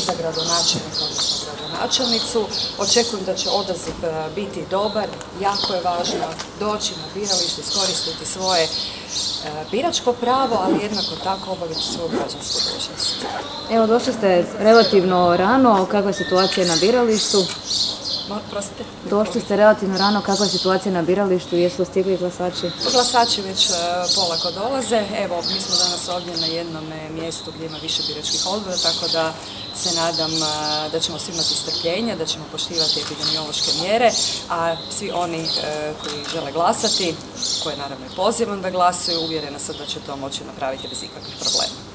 za gradonačelnika, odnosno gradonačelnicu. Očekujem da će odaziv e, biti dobar, jako je važno doći na biralište, iskoristiti svoje e, biračko pravo, ali jednako tako obaviti svoju građansku dužnost. Evo, došli ste relativno rano, kakva je situacija na biralištu? Prostite? Došli ste relativno rano, kakva je situacija na biralištu, jesu stigli glasači? Glasači već e, polako dolaze. Evo, mi smo danas ovdje na jednom mjestu gdje ima više biračkih odbora, tako da se nadam da ćemo svi imati strpljenja, da ćemo poštivati epidemiološke mjere, a svi oni e, koji žele glasati, koje naravno i pozivam da glasuju, uvjerena sam da će to moći napraviti bez ikakvih problema.